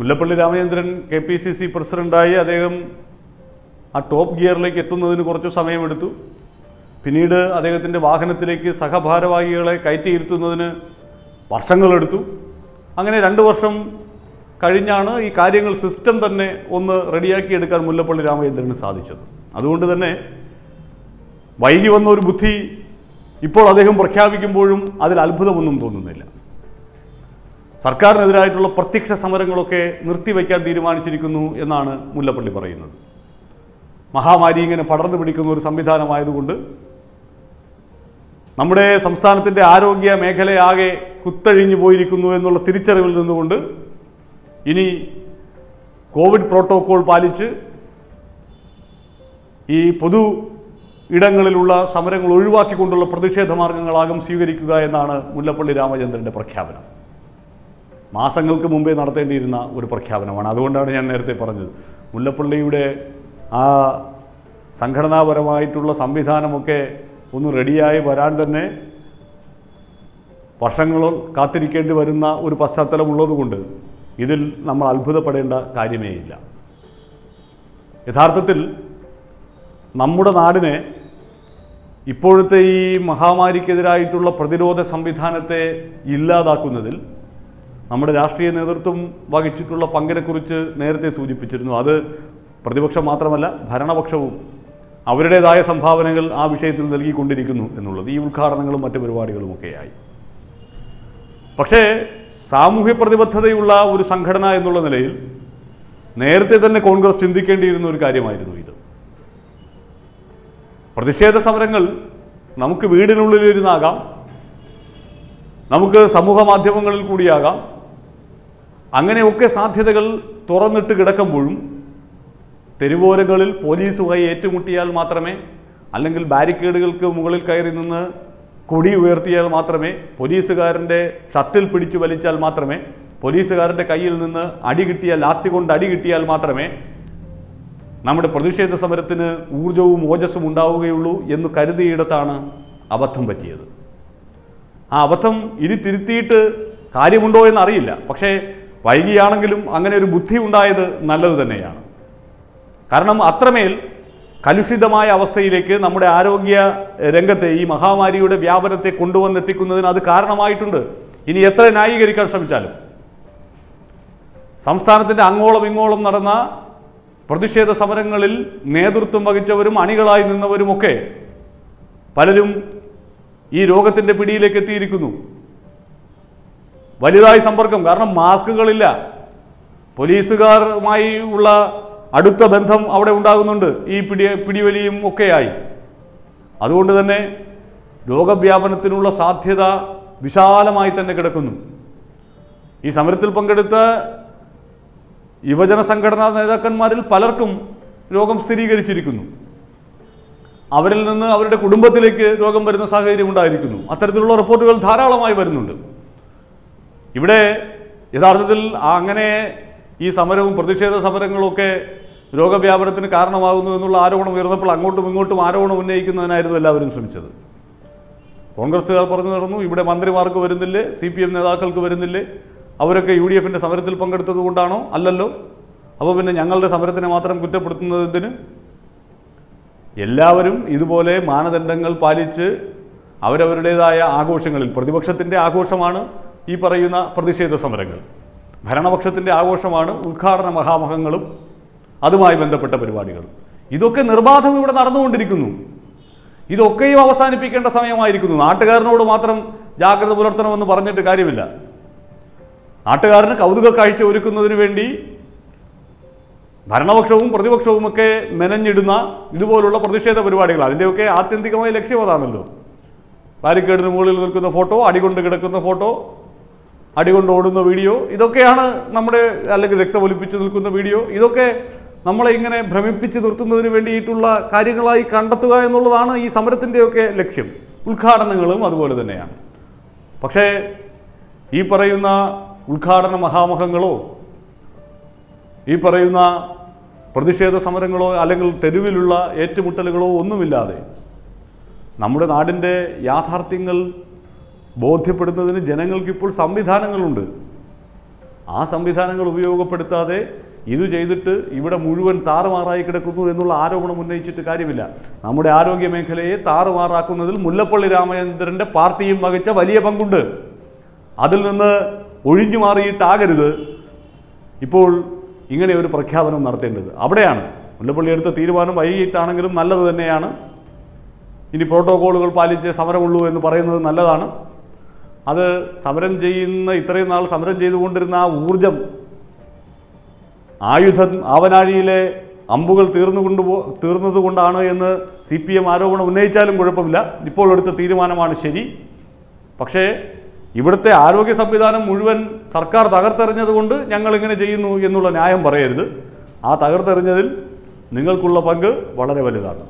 Mullappally Ramachandran K P C C പ്രസിഡന്റായി അദ്ദേഹം ആ ടോപ്പ് ഗിയറിലേക്ക് എത്തുന്നതിന് കുറച്ച് സമയമെടുത്തു. പിന്നീട് അദ്ദേഹത്തിന്റെ വാഹനത്തിലേക്ക് സഹഭാരവാഹികളെ കയറ്റിയിരുത്തുന്നതിന് വർഷങ്ങളെടുത്തു. അങ്ങനെ രണ്ട് വർഷം കഴിഞ്ഞാണ് ഈ കാര്യങ്ങൾ സിസ്റ്റം തന്നെ ഒന്ന് റെഡിയാക്കിയെടുക്കാൻ മുല്ലപ്പള്ളി രാമചന്ദ്രന് സാധിച്ചത്. അതുകൊണ്ട് തന്നെ വൈകി വന്ന ഒരു ബുദ്ധി ഇപ്പോൾ അദ്ദേഹം പ്രഖ്യാപിക്കുമ്പോഴും അതിൽ അത്ഭുതമൊന്നും തോന്നുന്നില്ല. സർക്കാരിനെതിരായിട്ടുള്ള പ്രത്യക്ഷ സമരങ്ങളൊക്കെ നിർത്തിവെക്കാൻ തീരുമാനിച്ചിരിക്കുന്നു എന്നാണ് മുല്ലപ്പള്ളി പറയുന്നത്. മഹാമാരി ഇങ്ങനെ പടർന്നു പിടിക്കുന്ന ഒരു സംവിധാനമായതുകൊണ്ട് നമ്മുടെ സംസ്ഥാനത്തിന്റെ ആരോഗ്യ മേഖലയാകെ കുത്തഴിഞ്ഞു പോയിരിക്കുന്നു എന്നുള്ള തിരിച്ചറിവിൽ നിന്നുകൊണ്ട് ഇനി കോവിഡ് പ്രോട്ടോകോൾ പാലിച്ച് ഈ പൊതു ഇടങ്ങളിലുള്ള സമരങ്ങൾ ഒഴിവാക്കിക്കൊണ്ടുള്ള പ്രതിഷേധ മാർഗങ്ങളാകും സ്വീകരിക്കുക എന്നാണ് മുല്ലപ്പള്ളി രാമചന്ദ്രന്റെ പ്രഖ്യാപനം. മാസങ്ങൾക്ക് മുമ്പേ നടത്തേണ്ടിയിരുന്ന ഒരു പ്രഖ്യാപനമാണ്. അതുകൊണ്ടാണ് ഞാൻ നേരത്തെ പറഞ്ഞത്. മുല്ലപ്പള്ളിയുടെ ആ സംഘടനാപരമായിട്ടുള്ള സംവിധാനമൊക്കെ ഒന്ന് റെഡിയായി വരാൻ തന്നെ വർഷങ്ങൾ കാത്തിരിക്കേണ്ടി വരുന്ന ഒരു പശ്ചാത്തലമുള്ളതുകൊണ്ട് ഇതിൽ നമ്മൾ അത്ഭുതപ്പെടേണ്ട കാര്യമേയില്ല യഥാർത്ഥത്തിൽ നമ്മുടെ നാടിനെ ഇപ്പോഴത്തെ ഈ മഹാമാരിക്കെതിരായിട്ടുള്ള പ്രതിരോധ സംവിധാനത്തെ ഇല്ലാതാക്കുന്നതിൽ നമ്മുടെ രാഷ്ട്രീയ നേതൃത്വം വഹിച്ചിട്ടുള്ള പങ്കിനെക്കുറിച്ച് നേരത്തെ സൂചിപ്പിച്ചിരുന്നു. അത് പ്രതിപക്ഷം മാത്രമല്ല ഭരണപക്ഷവും അവരുടേതായ സംഭാവനകൾ ആ വിഷയത്തിൽ നൽകിക്കൊണ്ടിരിക്കുന്നു എന്നുള്ളത്. ഈ ഉദ്ഘാടനങ്ങളും മറ്റ് പരിപാടികളുമൊക്കെയായി പക്ഷേ സാമൂഹ്യ പ്രതിബദ്ധതയുള്ള ഒരു സംഘടന എന്നുള്ള നിലയിൽ നേരത്തെ തന്നെ കോൺഗ്രസ് ചിന്തിക്കേണ്ടിയിരുന്ന ഒരു കാര്യമായിരുന്നു ഇത്. പ്രതിഷേധ സമരങ്ങൾ നമുക്ക് വീടിനുള്ളിലിരുന്നാകാം. നമുക്ക് സമൂഹ മാധ്യമങ്ങളിൽ കൂടിയാകാം. അങ്ങനെയൊക്കെ സാധ്യതകൾ തുറന്നിട്ട് കിടക്കുമ്പോഴും തെരുവോരങ്ങളിൽ പോലീസുമായി ഏറ്റുമുട്ടിയാൽ മാത്രമേ അല്ലെങ്കിൽ ബാരിക്കേഡുകൾക്ക് മുകളിൽ കയറി നിന്ന് കൊടി ഉയർത്തിയാൽ മാത്രമേ പോലീസുകാരന്റെ ഷട്ടിൽ പിടിച്ചു വലിച്ചാൽ മാത്രമേ പോലീസുകാരന്റെ കയ്യിൽ നിന്ന് അടി കിട്ടിയാൽ ലാത്തി കൊണ്ട് അടി കിട്ടിയാൽ മാത്രമേ നമ്മുടെ പ്രതിഷേധ സമരത്തിന് ഊർജവും ഓജസ്സും ഉണ്ടാവുകയുള്ളൂ എന്ന് കരുതിയിടത്താണ് അബദ്ധം പറ്റിയത്. ആ അബദ്ധം ഇനി തിരുത്തിയിട്ട് കാര്യമുണ്ടോ എന്നറിയില്ല. പക്ഷേ വൈകിയാണെങ്കിലും അങ്ങനെ ഒരു ബുദ്ധി ഉണ്ടായത് നല്ലത് തന്നെയാണ്. കാരണം അത്രമേൽ കലുഷിതമായ അവസ്ഥയിലേക്ക് നമ്മുടെ ആരോഗ്യ രംഗത്തെ ഈ മഹാമാരിയുടെ വ്യാപനത്തെ കൊണ്ടുവന്നെത്തിക്കുന്നതിന് അത് കാരണമായിട്ടുണ്ട്. ഇനി എത്ര ന്യായീകരിക്കാൻ ശ്രമിച്ചാലും. സംസ്ഥാനത്തിന്റെ അങ്ങോളം ഇങ്ങോളം നടന്ന പ്രതിഷേധ സമരങ്ങളിൽ നേതൃത്വം വഹിച്ചവരും അണികളായി നിന്നവരുമൊക്കെ പലരും ഈ രോഗത്തിന്റെ പിടിയിലേക്ക് എത്തിയിരിക്കുന്നു. വലുതായി സമ്പർക്കം കാരണം മാസ്കുകളില്ല. പോലീസുകാരുമായി ഉള്ള അടുത്ത ബന്ധം അവിടെ ഉണ്ടാകുന്നുണ്ട്. ഈ പിടി പിടിവലിയും ഒക്കെയായി. അതുകൊണ്ട് തന്നെ രോഗവ്യാപനത്തിനുള്ള സാധ്യത വിശാലമായി തന്നെ കിടക്കുന്നു. ഈ സമരത്തിൽ പങ്കെടുത്ത യുവജന സംഘടനാ നേതാക്കന്മാരിൽ പലർക്കും രോഗം സ്ഥിരീകരിച്ചിരിക്കുന്നു. അവരിൽ നിന്ന് അവരുടെ കുടുംബത്തിലേക്ക് രോഗം വരുന്ന സാഹചര്യം ഉണ്ടായിരിക്കുന്നു. അത്തരത്തിലുള്ള റിപ്പോർട്ടുകൾ ധാരാളമായി വരുന്നുണ്ട്. ഇവിടെ യഥാർത്ഥത്തിൽ അങ്ങനെ ഈ സമരവും പ്രതിഷേധ സമരങ്ങളൊക്കെ രോഗവ്യാപനത്തിന് കാരണമാകുന്നു എന്നുള്ള ആരോപണം ഉയർന്നപ്പോൾ അങ്ങോട്ടും ഇങ്ങോട്ടും ആരോപണം ഉന്നയിക്കുന്നതിനായിരുന്നു എല്ലാവരും ശ്രമിച്ചത്. കോൺഗ്രസ്സുകാർ പറഞ്ഞു നടന്നു ഇവിടെ മന്ത്രിമാർക്ക് വരുന്നില്ലേ സി പി എം നേതാക്കൾക്ക് വരുന്നില്ലേ അവരൊക്കെ യു ഡി എഫിന്റെ സമരത്തിൽ പങ്കെടുത്തത് കൊണ്ടാണോ അല്ലല്ലോ? അപ്പോൾ പിന്നെ ഞങ്ങളുടെ സമരത്തിനെ മാത്രം കുറ്റപ്പെടുത്തുന്നതിന് എല്ലാവരും ഇതുപോലെ മാനദണ്ഡങ്ങൾ പാലിച്ച് അവരവരുടേതായ ആഘോഷങ്ങളിൽ പ്രതിപക്ഷത്തിന്റെ ആഘോഷമാണ് ഈ പറയുന്ന പ്രതിഷേധ സമരങ്ങൾ. ഭരണപക്ഷത്തിന്റെ ആഘോഷമാണ് ഉദ്ഘാടന മഹാമഹങ്ങളും അതുമായി ബന്ധപ്പെട്ട പരിപാടികൾ ഇതൊക്കെ നിർബാധം ഇവിടെ നടന്നുകൊണ്ടിരിക്കുന്നു. ഇതൊക്കെയും അവസാനിപ്പിക്കേണ്ട സമയമായിരിക്കുന്നു. നാട്ടുകാരനോട് മാത്രം ജാഗ്രത പുലർത്തണമെന്ന് പറഞ്ഞിട്ട് കാര്യമില്ല. നാട്ടുകാരന് കൗതുക കാഴ്ച ഒരുക്കുന്നതിന് വേണ്ടി ഭരണപക്ഷവും പ്രതിപക്ഷവും ഒക്കെ മെനഞ്ഞിടുന്ന ഇതുപോലുള്ള പ്രതിഷേധ പരിപാടികൾ. അതിന്റെയൊക്കെ ആത്യന്തികമായ ലക്ഷ്യം അതാണല്ലോ. ബാരിക്കേഡിന് മുകളിൽ നിൽക്കുന്ന ഫോട്ടോ അടികൊണ്ട് കിടക്കുന്ന ഫോട്ടോ അടികൊണ്ട് ഓടുന്ന വീഡിയോ. ഇതൊക്കെയാണ് നമ്മുടെ അല്ലെങ്കിൽ രക്തമൊലിപ്പിച്ച് നിൽക്കുന്ന വീഡിയോ. ഇതൊക്കെ നമ്മളെ ഇങ്ങനെ ഭ്രമിപ്പിച്ച് നിർത്തുന്നതിന് വേണ്ടിയിട്ടുള്ള കാര്യങ്ങളായി കണ്ടെത്തുക എന്നുള്ളതാണ് ഈ സമരത്തിന്റെയൊക്കെ ലക്ഷ്യം. ഉദ്ഘാടനങ്ങളും അതുപോലെ തന്നെയാണ്. പക്ഷേ ഈ പറയുന്ന ഉദ്ഘാടന മഹാമുഖങ്ങളോ ഈ പറയുന്ന പ്രതിഷേധ സമരങ്ങളോ അല്ലെങ്കിൽ തെരുവിലുള്ള ഏറ്റുമുട്ടലുകളോ ഒന്നുമില്ലാതെ നമ്മുടെ നാടിന്റെ യാഥാർത്ഥ്യങ്ങൾ ബോധ്യപ്പെടുന്നതിന് ജനങ്ങൾക്കിപ്പോൾ സംവിധാനങ്ങളുണ്ട്. ആ സംവിധാനങ്ങൾ ഉപയോഗപ്പെടുത്താതെ ഇത് ചെയ്തിട്ട് ഇവിടെ മുഴുവൻ താറുമാറായി കിടക്കുന്നു എന്നുള്ള ആരോപണം ഉന്നയിച്ചിട്ട് കാര്യമില്ല. നമ്മുടെ ആരോഗ്യ മേഖലയെ താറുമാറാക്കുന്നതിൽ മുല്ലപ്പള്ളി രാമചന്ദ്രന്റെ പാർട്ടിയും വഹിച്ച വലിയ പങ്കുണ്ട്. അതിൽ നിന്ന് ഒഴിഞ്ഞു മാറിയിട്ടാകരുത്. ഇപ്പോൾ ഇങ്ങനെ ഒരു പ്രഖ്യാപനം നടത്തേണ്ടത് അവിടെയാണ്. മുല്ലപ്പള്ളി എടുത്ത തീരുമാനം വൈകിട്ടാണെങ്കിലും നല്ലത് തന്നെയാണ്. ഇനി പ്രോട്ടോകോളുകൾ പാലിച്ച് സമരമുള്ളൂ എന്ന് പറയുന്നത് നല്ലതാണ്. അത് സമരം ചെയ്യുന്ന ഇത്രയും നാൾ സമരം ചെയ്തുകൊണ്ടിരുന്ന ആ ഊർജം ആയുധം ആവനാഴിയിലെ അമ്പുകൾ തീർന്നു കൊണ്ടുപോ തീർന്നതുകൊണ്ടാണ് എന്ന് സി പി എം ആരോപണം ഉന്നയിച്ചാലും കുഴപ്പമില്ല. ഇപ്പോൾ എടുത്ത തീരുമാനമാണ് ശരി. പക്ഷേ ഇവിടുത്തെ ആരോഗ്യ സംവിധാനം മുഴുവൻ സർക്കാർ തകർത്തെറിഞ്ഞതുകൊണ്ട് ഞങ്ങൾ ഇങ്ങനെ ചെയ്യുന്നു എന്നുള്ള ന്യായം പറയരുത്. ആ തകർത്തെറിഞ്ഞതിൽ നിങ്ങൾക്കുള്ള പങ്ക് വളരെ വലുതാണ്.